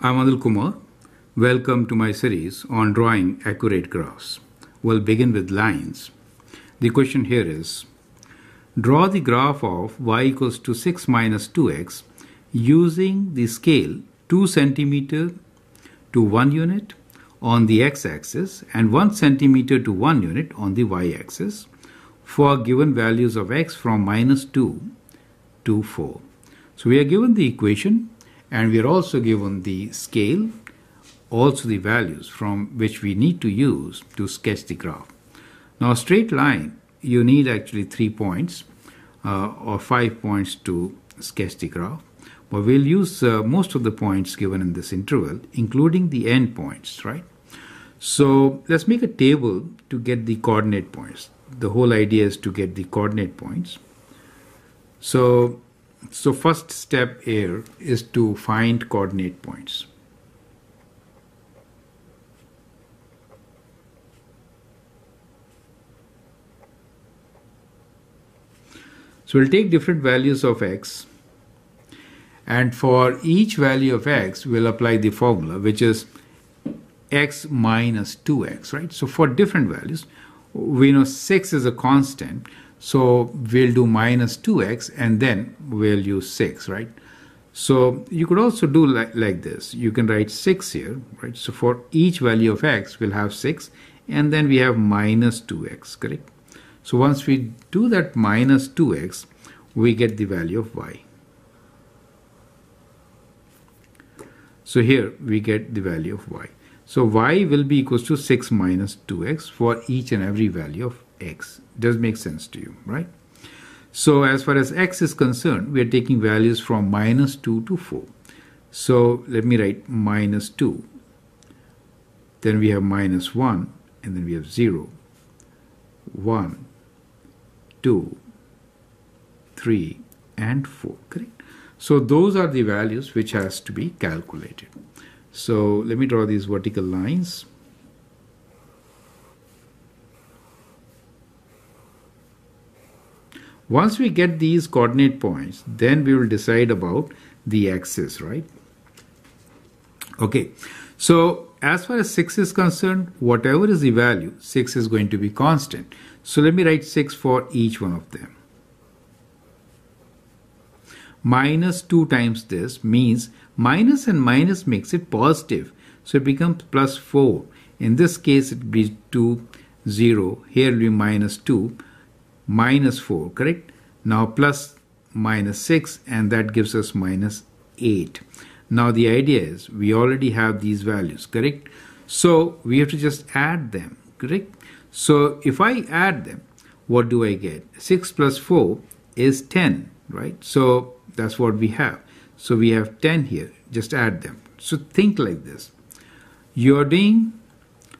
I'm Anil Kumar. Welcome to my series on drawing accurate graphs. We'll begin with lines. The question here is Draw the graph of y equals to 6 minus 2x using the scale 2 centimeter to 1 unit on the x-axis and 1 centimeter to 1 unit on the y-axis for given values of x from minus 2 to 4. So we are given the equation and we are also given the scale, also the values from which we need to use to sketch the graph. Now straight line, you need actually three points uh, or five points to sketch the graph. But we'll use uh, most of the points given in this interval, including the end points, right? So let's make a table to get the coordinate points. The whole idea is to get the coordinate points. So so first step here is to find coordinate points. So we'll take different values of x and for each value of x we'll apply the formula which is x minus 2x, right? So for different values, we know 6 is a constant, so we'll do minus 2x and then we'll use 6, right? So you could also do like, like this. You can write 6 here, right? So for each value of x, we'll have 6 and then we have minus 2x, correct? So once we do that minus 2x, we get the value of y. So here we get the value of y. So y will be equals to 6 minus 2x for each and every value of x. Does make sense to you, right? So as far as x is concerned, we are taking values from minus 2 to 4. So let me write minus 2. Then we have minus 1, and then we have 0, 1, 2, 3, and 4, correct? So those are the values which has to be calculated. So let me draw these vertical lines. Once we get these coordinate points, then we will decide about the axis, right? Okay, so as far as 6 is concerned, whatever is the value, 6 is going to be constant. So let me write 6 for each one of them. Minus 2 times this means minus and minus makes it positive. So it becomes plus 4. In this case, it will be 2, 0. Here will be minus 2 minus 4, correct? Now plus minus 6 and that gives us minus 8. Now the idea is we already have these values, correct? So we have to just add them, correct? So if I add them, what do I get? 6 plus 4 is 10, right? So that's what we have. So we have 10 here, just add them. So think like this. You're doing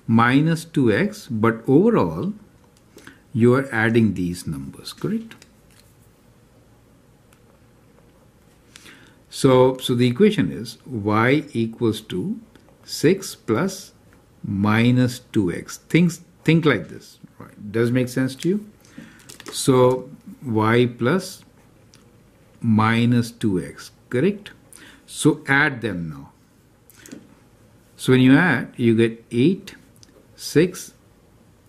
minus 2x, but overall you are adding these numbers, correct? So, so the equation is y equals to 6 plus minus 2x. Things, think like this. Right. Does make sense to you? So y plus minus 2x, correct? So add them now. So when you add, you get 8, 6,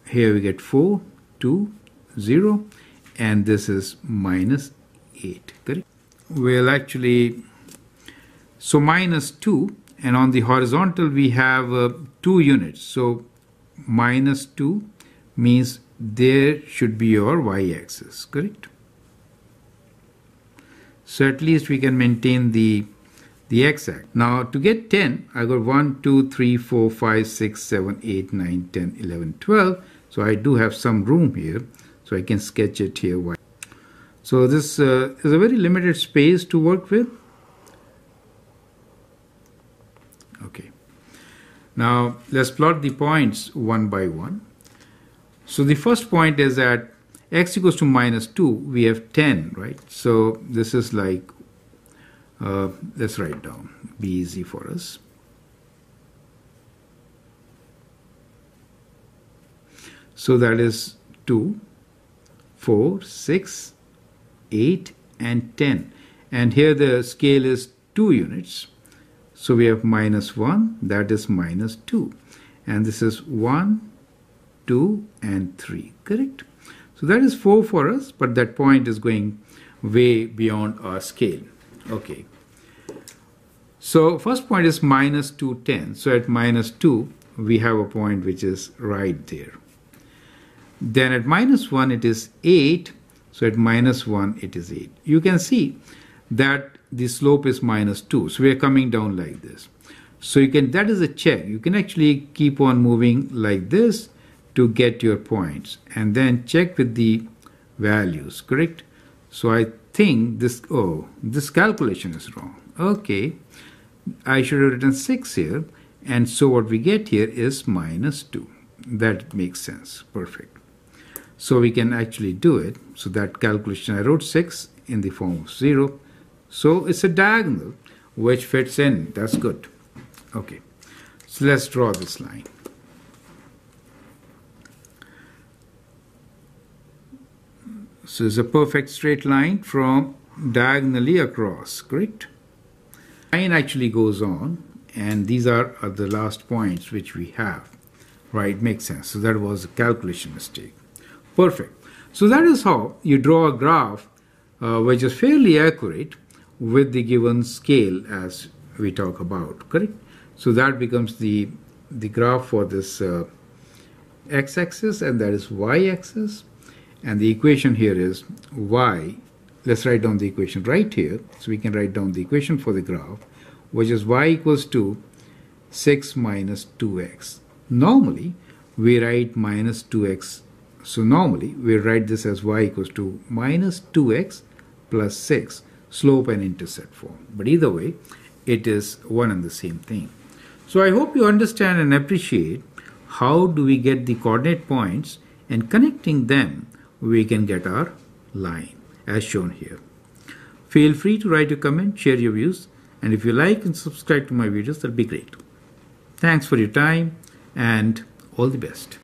here we get 4, 2, 0, and this is minus 8, correct? Well, actually, so minus 2, and on the horizontal we have uh, 2 units. So minus 2 means there should be your y-axis, correct? So at least we can maintain the the x-axis. Now to get 10, I got 1, 2, 3, 4, 5, 6, 7, 8, 9, 10, 11, 12. So I do have some room here. So I can sketch it here. Why So this uh, is a very limited space to work with. Okay. Now let's plot the points one by one. So the first point is at x equals to minus 2, we have 10, right? So this is like, uh, let's write down, be easy for us. So that is 2, 4, 6, 8, and 10. And here the scale is 2 units. So we have minus 1, that is minus 2. And this is 1, 2, and 3, correct? So that is 4 for us, but that point is going way beyond our scale. Okay. So first point is minus 2, 10. So at minus 2, we have a point which is right there. Then at minus 1, it is 8. So at minus 1, it is 8. You can see that the slope is minus 2. So we are coming down like this. So you can that is a check. You can actually keep on moving like this to get your points and then check with the values, correct? So I think this, oh, this calculation is wrong. Okay, I should have written 6 here. And so what we get here is minus 2. That makes sense. Perfect. So we can actually do it. So that calculation, I wrote 6 in the form of 0. So it's a diagonal which fits in. That's good. Okay. So let's draw this line. So it's a perfect straight line from diagonally across, correct? Line actually goes on and these are, are the last points which we have. Right, makes sense. So that was a calculation mistake. Perfect. So that is how you draw a graph uh, which is fairly accurate with the given scale as we talk about, correct? So that becomes the, the graph for this uh, x-axis and that is y-axis. And the equation here is y. Let's write down the equation right here. So we can write down the equation for the graph, which is y equals to 6 minus 2x. Normally, we write minus 2x. So normally, we write this as y equals to minus 2x plus 6 slope and intercept form. But either way, it is one and the same thing. So I hope you understand and appreciate how do we get the coordinate points and connecting them we can get our line as shown here. Feel free to write a comment, share your views and if you like and subscribe to my videos that'll be great. Thanks for your time and all the best.